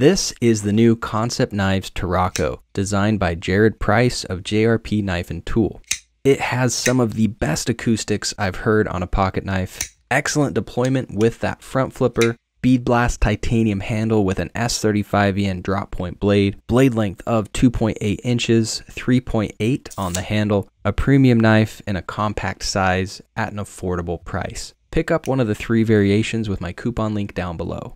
This is the new Kansept Knives Turaco, designed by Jared Price of JRP Knife and Tool. It has some of the best acoustics I've heard on a pocket knife, excellent deployment with that front flipper, Bead Blast titanium handle with an S35VN drop point blade, blade length of 2.8 inches, 3.8 on the handle, a premium knife in a compact size at an affordable price. Pick up one of the three variations with my coupon link down below.